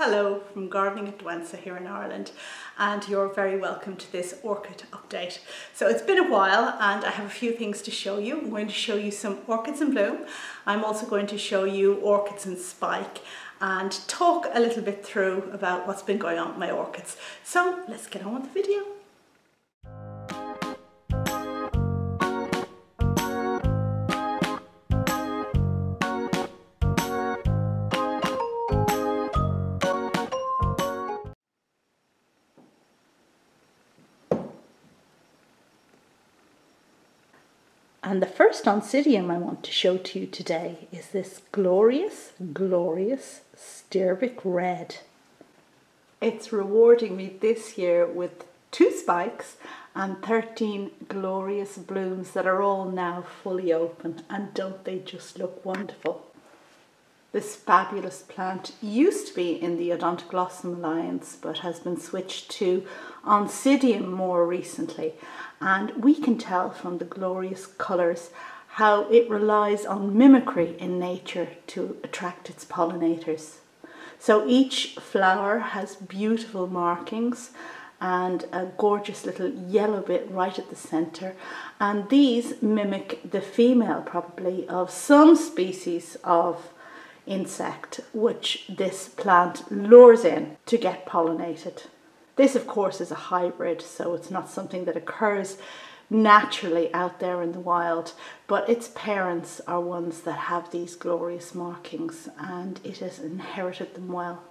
Hello from Gardening at Douentza here in Ireland and you're very welcome to this orchid update. So it's been a while and I have a few things to show you. I'm going to show you some orchids in bloom. I'm also going to show you orchids in spike and talk a little bit through about what's been going on with my orchids. So let's get on with the video. And the first oncidium I want to show to you today is this glorious, glorious Stirbic Red. It's rewarding me this year with two spikes and 13 glorious blooms that are all now fully open and don't they just look wonderful? This fabulous plant used to be in the Odontoglossum Alliance but has been switched to Oncidium more recently and we can tell from the glorious colours how it relies on mimicry in nature to attract its pollinators. So each flower has beautiful markings and a gorgeous little yellow bit right at the centre and these mimic the female probably of some species of insect which this plant lures in to get pollinated. This, of course, is a hybrid, so it's not something that occurs naturally out there in the wild, but its parents are ones that have these glorious markings and it has inherited them well.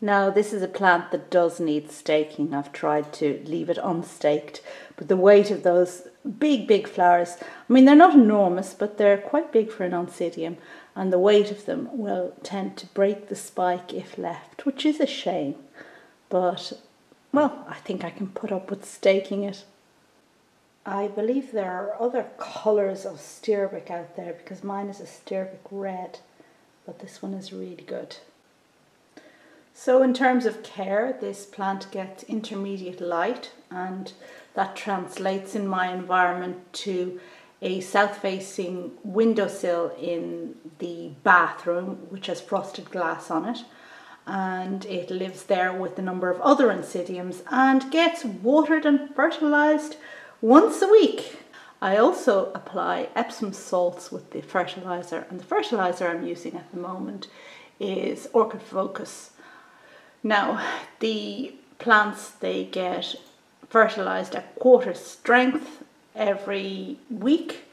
Now, this is a plant that does need staking. I've tried to leave it unstaked, but the weight of those big, big flowers, I mean, they're not enormous, but they're quite big for an oncidium, and the weight of them will tend to break the spike if left, which is a shame but well, I think I can put up with staking it. I believe there are other colours of Stirbic out there because mine is a Stirbic red, but this one is really good. So in terms of care, this plant gets intermediate light and that translates in my environment to a south-facing windowsill in the bathroom which has frosted glass on it and it lives there with a number of other oncidiums and gets watered and fertilized once a week. I also apply Epsom salts with the fertilizer and the fertilizer I'm using at the moment is Orchid Focus. Now the plants they get fertilized at quarter strength every week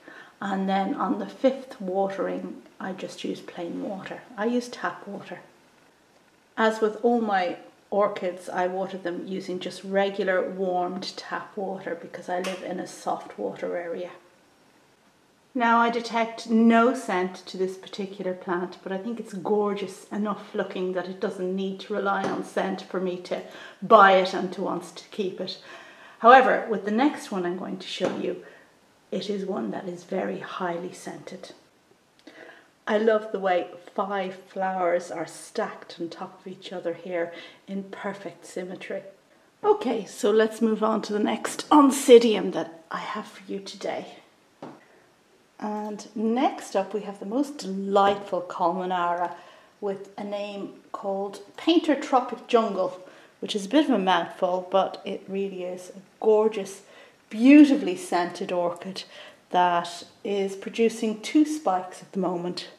and then on the fifth watering I just use plain water. I use tap water. As with all my orchids, I water them using just regular warmed tap water because I live in a soft water area. Now I detect no scent to this particular plant, but I think it's gorgeous enough looking that it doesn't need to rely on scent for me to buy it and to want to keep it. However, with the next one I'm going to show you, it is one that is very highly scented. I love the way five flowers are stacked on top of each other here in perfect symmetry. Okay, so let's move on to the next oncidium that I have for you today. And next up we have the most delightful Colmanara with a name called Painter Tropic Jungle, which is a bit of a mouthful, but it really is a gorgeous, beautifully scented orchid that is producing two spikes at the moment.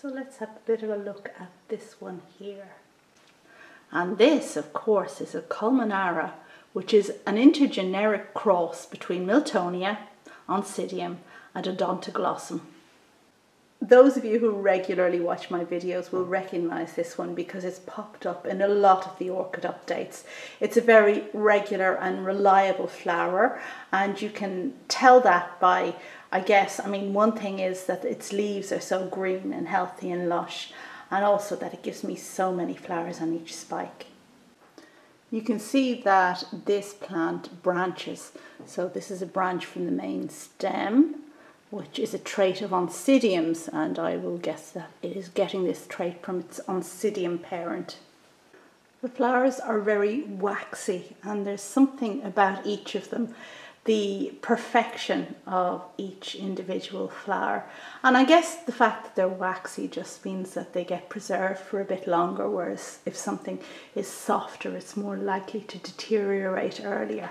So let's have a bit of a look at this one here. And this, of course, is a Colmanara, which is an intergeneric cross between Miltonia, Oncidium, and Odontoglossum. Those of you who regularly watch my videos will recognise this one because it's popped up in a lot of the orchid updates. It's a very regular and reliable flower and you can tell that by I guess, I mean, one thing is that its leaves are so green and healthy and lush, and also that it gives me so many flowers on each spike. You can see that this plant branches. So this is a branch from the main stem, which is a trait of oncidiums, and I will guess that it is getting this trait from its oncidium parent. The flowers are very waxy, and there's something about each of them the perfection of each individual flower. And I guess the fact that they're waxy just means that they get preserved for a bit longer, whereas if something is softer, it's more likely to deteriorate earlier.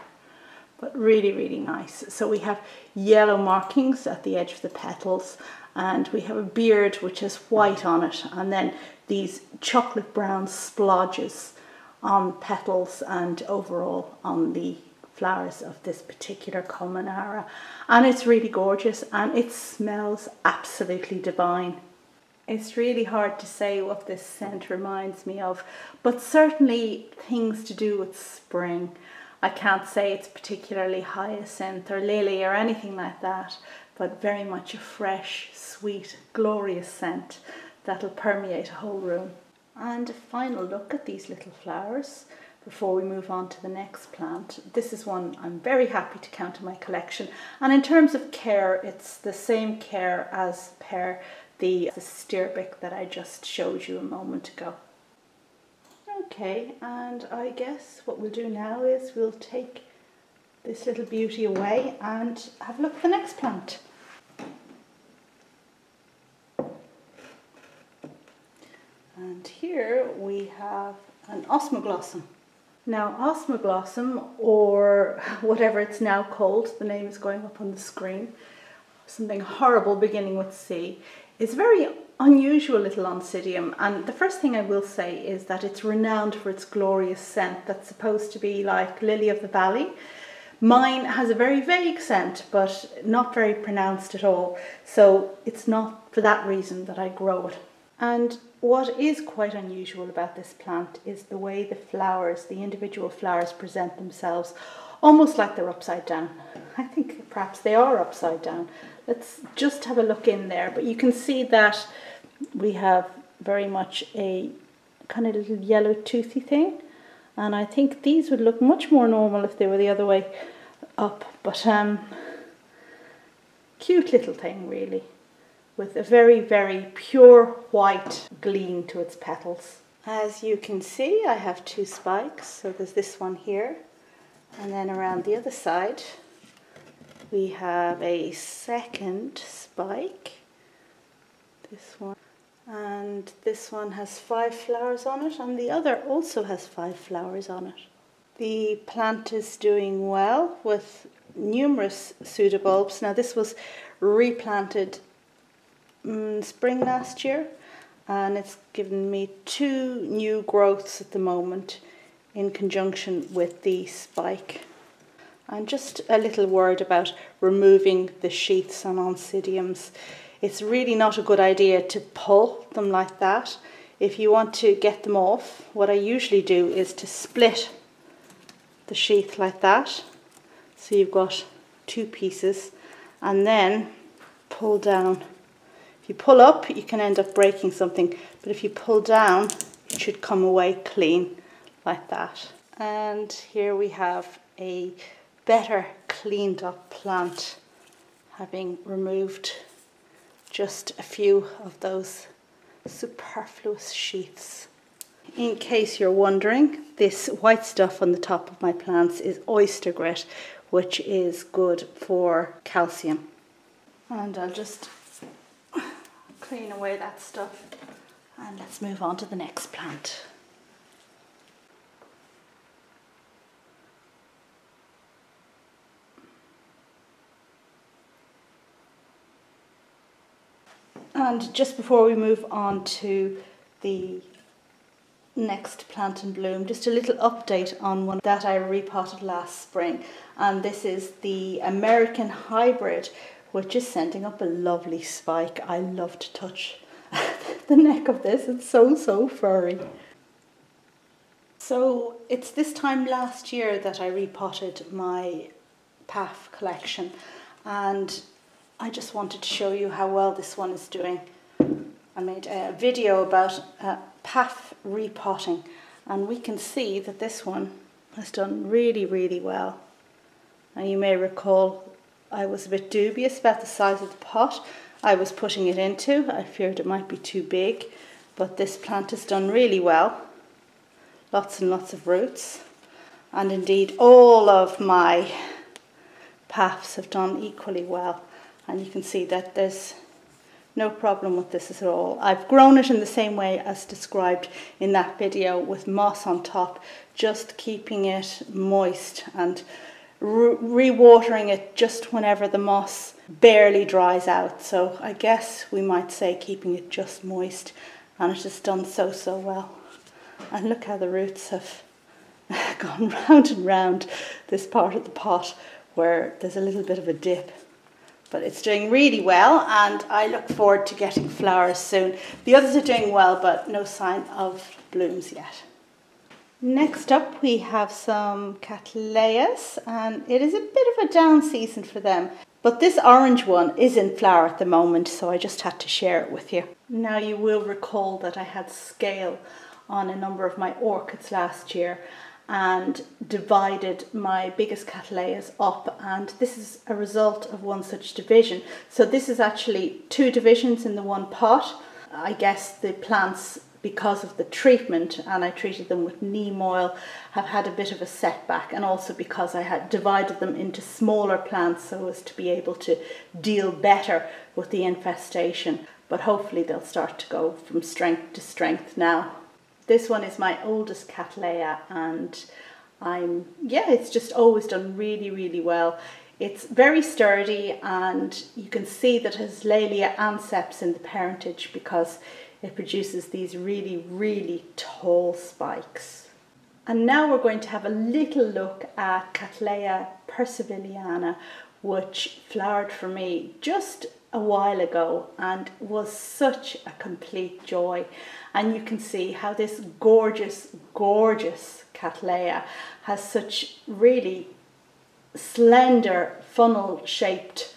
But really, really nice. So we have yellow markings at the edge of the petals, and we have a beard which has white on it, and then these chocolate brown splodges on petals and overall on the flowers of this particular Colmanara. And it's really gorgeous and it smells absolutely divine. It's really hard to say what this scent reminds me of, but certainly things to do with spring. I can't say it's particularly hyacinth or lily or anything like that, but very much a fresh, sweet, glorious scent that'll permeate a whole room. And a final look at these little flowers before we move on to the next plant. This is one I'm very happy to count in my collection. And in terms of care, it's the same care as per the, the Stirbic that I just showed you a moment ago. Okay, and I guess what we'll do now is we'll take this little beauty away and have a look at the next plant. And here we have an osmoglossum. Now, osmoglossum, or whatever it's now called, the name is going up on the screen, something horrible beginning with C, is very unusual little oncidium. And the first thing I will say is that it's renowned for its glorious scent that's supposed to be like lily of the valley. Mine has a very vague scent, but not very pronounced at all. So it's not for that reason that I grow it. And what is quite unusual about this plant is the way the flowers, the individual flowers present themselves, almost like they're upside down. I think perhaps they are upside down. Let's just have a look in there. But you can see that we have very much a kind of little yellow toothy thing. And I think these would look much more normal if they were the other way up. But um, cute little thing, really with a very, very pure white gleam to its petals. As you can see, I have two spikes. So there's this one here, and then around the other side, we have a second spike. This one. And this one has five flowers on it, and the other also has five flowers on it. The plant is doing well with numerous pseudobulbs. Now, this was replanted mm, spring last year and it's given me two new growths at the moment in conjunction with the spike. And just a little word about removing the sheaths on oncidiums. It's really not a good idea to pull them like that. If you want to get them off, what I usually do is to split the sheath like that. So you've got two pieces and then pull down if you pull up, you can end up breaking something, but if you pull down, it should come away clean like that. And here we have a better cleaned up plant, having removed just a few of those superfluous sheaths. In case you're wondering, this white stuff on the top of my plants is oyster grit, which is good for calcium. And I'll just clean away that stuff and let's move on to the next plant. And just before we move on to the next plant in bloom, just a little update on one that I repotted last spring. And this is the American Hybrid, which is sending up a lovely spike. I love to touch the neck of this, it's so, so furry. So it's this time last year that I repotted my paph collection and I just wanted to show you how well this one is doing. I made a video about uh, paph repotting and we can see that this one has done really, really well. And you may recall I was a bit dubious about the size of the pot I was putting it into. I feared it might be too big, but this plant has done really well. Lots and lots of roots. And indeed, all of my paphs have done equally well. And you can see that there's no problem with this at all. I've grown it in the same way as described in that video with moss on top, just keeping it moist and re-watering it just whenever the moss barely dries out. So I guess we might say keeping it just moist and it has done so, so well. And look how the roots have gone round and round this part of the pot where there's a little bit of a dip. But it's doing really well and I look forward to getting flowers soon. The others are doing well but no sign of blooms yet. Next up we have some Cattleyas and it is a bit of a down season for them. But this orange one is in flower at the moment so I just had to share it with you. Now you will recall that I had scale on a number of my orchids last year and divided my biggest cattleyas up and this is a result of one such division. So this is actually two divisions in the one pot. I guess the plants because of the treatment and I treated them with neem oil have had a bit of a setback and also because I had divided them into smaller plants so as to be able to deal better with the infestation but hopefully they'll start to go from strength to strength now. This one is my oldest Cattleya and I'm yeah it's just always done really really well. It's very sturdy and you can see that it has Laelia anceps in the parentage because it produces these really, really tall spikes. And now we're going to have a little look at Cattleya percivaliana, which flowered for me just a while ago and was such a complete joy. And you can see how this gorgeous, gorgeous Cattleya has such really slender funnel shaped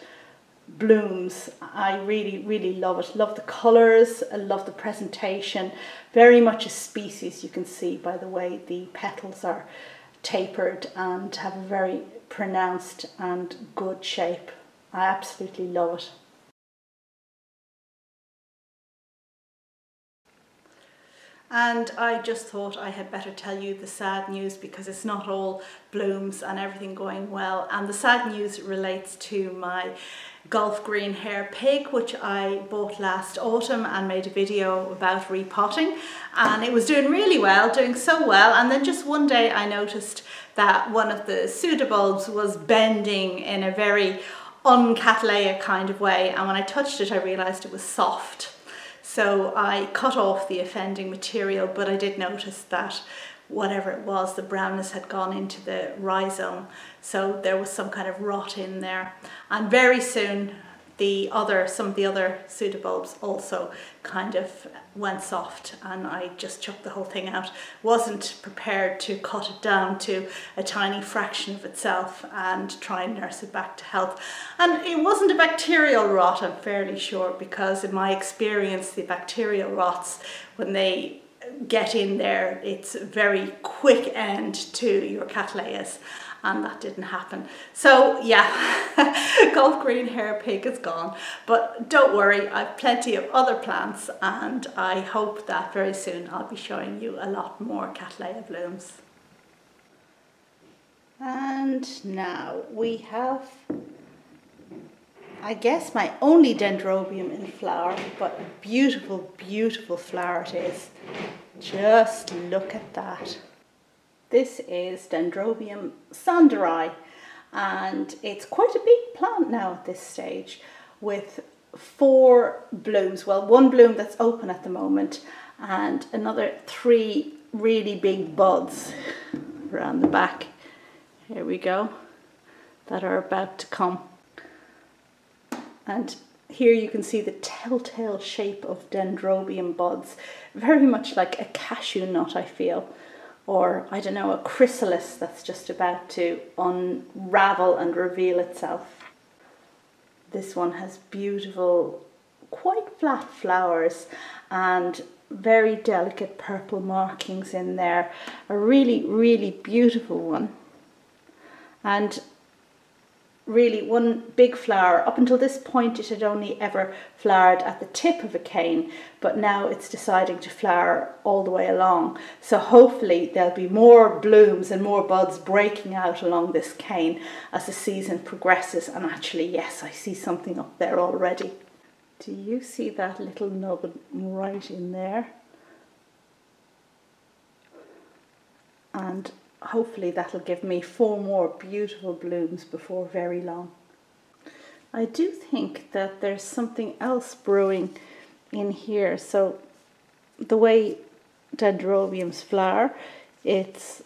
blooms. I really, really love it. Love the colours, I love the presentation. Very much a species, you can see by the way the petals are tapered and have a very pronounced and good shape. I absolutely love it. And I just thought I had better tell you the sad news because it's not all blooms and everything going well. And the sad news relates to my golf Green Hair Pig, which I bought last autumn and made a video about repotting. And it was doing really well, doing so well. And then just one day I noticed that one of the pseudobulbs was bending in a very uncattleya kind of way. And when I touched it, I realized it was soft. So I cut off the offending material, but I did notice that whatever it was, the brownness had gone into the rhizome. So there was some kind of rot in there. And very soon the other, some of the other pseudobulbs also kind of went soft and I just chucked the whole thing out. Wasn't prepared to cut it down to a tiny fraction of itself and try and nurse it back to health. And it wasn't a bacterial rot, I'm fairly sure, because in my experience, the bacterial rots, when they get in there, it's a very quick end to your cattleyas and that didn't happen. So yeah, Golf Green Hair Pig is gone, but don't worry, I've plenty of other plants and I hope that very soon I'll be showing you a lot more Cattleya blooms. And now we have, I guess my only dendrobium in flower, but beautiful, beautiful flower it is. Just look at that. This is Dendrobium sanderae and it's quite a big plant now at this stage with four blooms. Well, one bloom that's open at the moment and another three really big buds around the back. Here we go, that are about to come. And here you can see the telltale shape of dendrobium buds, very much like a cashew nut, I feel or I don't know, a chrysalis that's just about to unravel and reveal itself. This one has beautiful, quite flat flowers and very delicate purple markings in there. A really, really beautiful one. And really one big flower. Up until this point, it had only ever flowered at the tip of a cane, but now it's deciding to flower all the way along. So hopefully there'll be more blooms and more buds breaking out along this cane as the season progresses. And actually, yes, I see something up there already. Do you see that little nugget right in there? And hopefully that'll give me four more beautiful blooms before very long. I do think that there's something else brewing in here. So the way dendrobiums flower, it's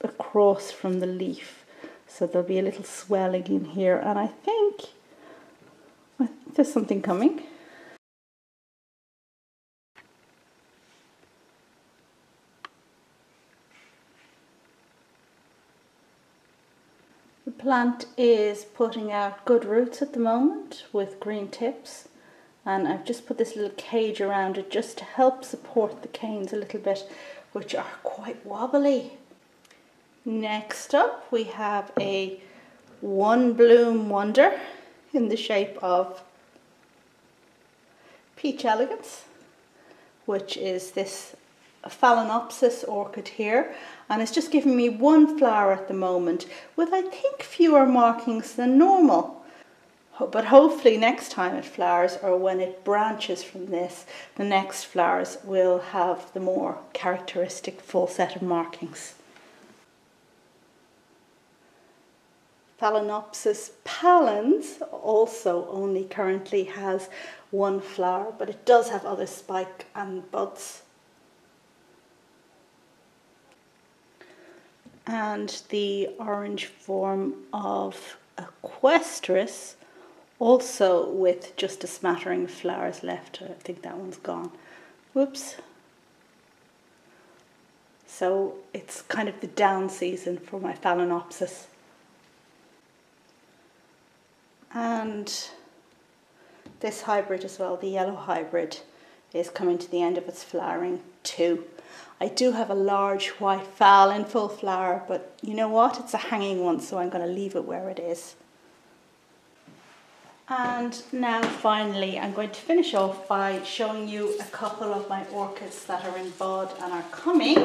across from the leaf. So there'll be a little swelling in here and I think, I think there's something coming. Plant is putting out good roots at the moment with green tips and I've just put this little cage around it just to help support the canes a little bit which are quite wobbly. Next up we have a one bloom wonder in the shape of peach elegance which is this phalaenopsis orchid here and it's just giving me one flower at the moment with I think fewer markings than normal. But hopefully next time it flowers or when it branches from this, the next flowers will have the more characteristic full set of markings. Phalaenopsis pallens also only currently has one flower, but it does have other spike and buds. And the orange form of Equestris, also with just a smattering of flowers left. I think that one's gone. Whoops. So it's kind of the down season for my Phalaenopsis. And this hybrid as well, the yellow hybrid, is coming to the end of its flowering too. I do have a large white phal in full flower, but you know what? It's a hanging one, so I'm going to leave it where it is. And now finally, I'm going to finish off by showing you a couple of my orchids that are in bud and are coming.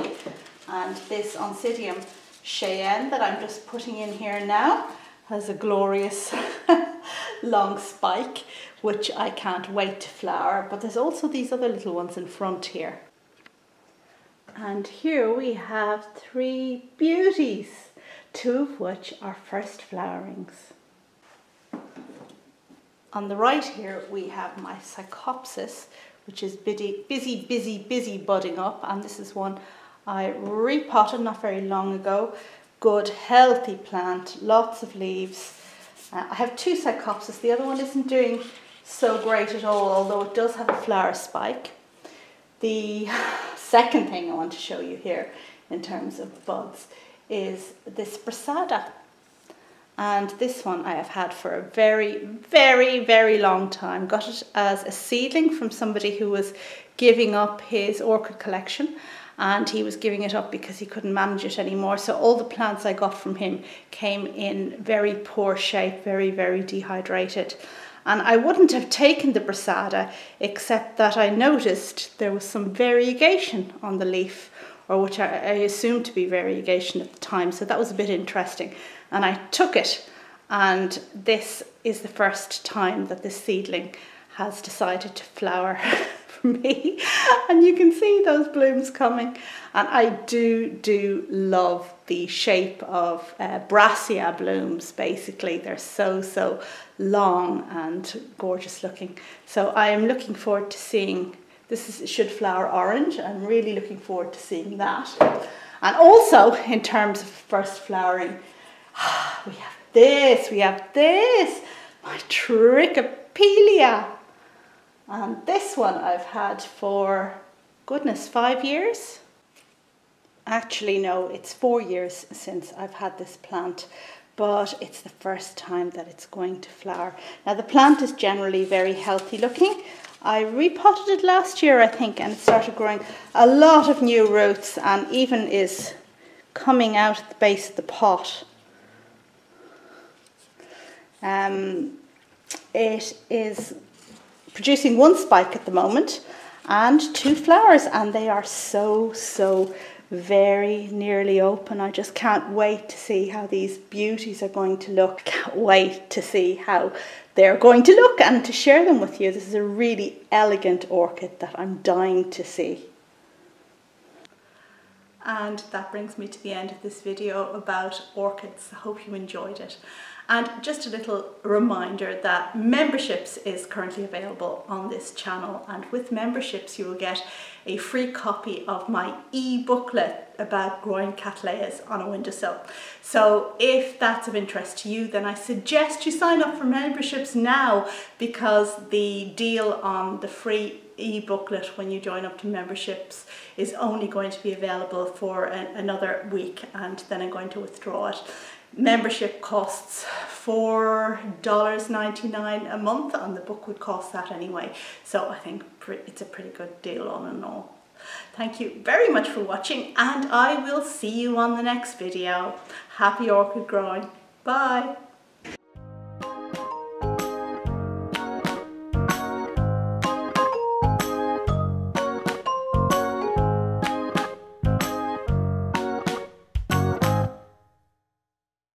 And this Oncidium Cheyenne that I'm just putting in here now has a glorious long spike, which I can't wait to flower. But there's also these other little ones in front here. And here we have three beauties, two of which are first flowerings. On the right here we have my Psychopsis, which is busy, busy, busy, busy budding up. And this is one I repotted not very long ago. Good, healthy plant, lots of leaves. Uh, I have two Psychopsis. The other one isn't doing so great at all, although it does have a flower spike. The second thing I want to show you here in terms of buds is this Brassada. And this one I have had for a very, very, very long time. Got it as a seedling from somebody who was giving up his orchid collection and he was giving it up because he couldn't manage it anymore. So all the plants I got from him came in very poor shape, very, very dehydrated. And I wouldn't have taken the Brassada except that I noticed there was some variegation on the leaf, or which I, I assumed to be variegation at the time. So that was a bit interesting. And I took it, and this is the first time that this seedling has decided to flower me. and you can see those blooms coming. And I do, do love the shape of uh, Brassia blooms, basically. They're so, so long and gorgeous looking. So I am looking forward to seeing, this is, should flower orange. I'm really looking forward to seeing that. And also in terms of first flowering, we have this, we have this, my Trichopilia. And this one I've had for, goodness, five years? Actually, no, it's four years since I've had this plant, but it's the first time that it's going to flower. Now, the plant is generally very healthy looking. I repotted it last year, I think, and it started growing a lot of new roots and even is coming out at the base of the pot. Um, it is producing one spike at the moment and two flowers, and they are so, so very nearly open. I just can't wait to see how these beauties are going to look. Can't wait to see how they're going to look and to share them with you. This is a really elegant orchid that I'm dying to see. And that brings me to the end of this video about orchids. I hope you enjoyed it. And just a little reminder that memberships is currently available on this channel and with memberships you will get a free copy of my e-booklet about growing cattleyas on a windowsill. So if that's of interest to you then I suggest you sign up for memberships now because the deal on the free e-booklet when you join up to memberships is only going to be available for another week and then I'm going to withdraw it membership costs $4.99 a month and the book would cost that anyway. So I think it's a pretty good deal on and all. Thank you very much for watching and I will see you on the next video. Happy orchid growing. Bye.